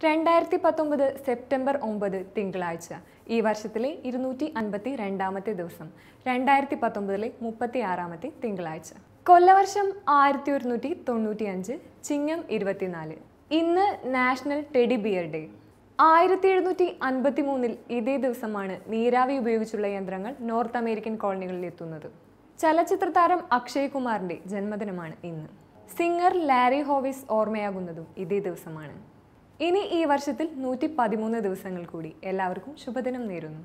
രണ്ടായിരത്തി പത്തൊമ്പത് സെപ്റ്റംബർ ഒമ്പത് തിങ്കളാഴ്ച. ഈ വർഷത്തിലെ ഇരുന്നൂറ്റി അൻപത്തി രണ്ടാമത്തെ ദിവസം. രണ്ടായിരത്തി പത്തൊമ്പതിലെ മുപ്പത്തി ആറാമത്തെ തിങ്കളാഴ്ച. കൊല്ലവർഷം ആയിരത്തി ഒരുന്നൂറ്റി തൊണ്ണൂറ്റി അഞ്ച് ചിങ്ങം ഇരുപത്തിനാല്. ഇന്ന് നാഷണൽ ടെഡി ബിയർ ഡേ. ആയിരത്തി എഴുന്നൂറ്റി അൻപത്തി മൂന്നിൽ ഇതേ ദിവസമാണ് നീരാവി ഉപയോഗിച്ചുള്ള യന്ത്രങ്ങൾ നോർത്ത് അമേരിക്കൻ കോളനികളിൽ എത്തുന്നത്. ചലച്ചിത്ര താരം അക്ഷയ് കുമാറിന്റെ ജന്മദിനമാണ് ഇന്ന്. സിംഗർ ലാരി ഹോവിസ് ഓർമ്മയാകുന്നതും ഇതേ ദിവസമാണ്. ഇനി ഈ വർഷത്തിൽ നൂറ്റി പതിമൂന്ന് ദിവസങ്ങൾ കൂടി എല്ലാവർക്കും ശുഭദിനം നേരുന്നു.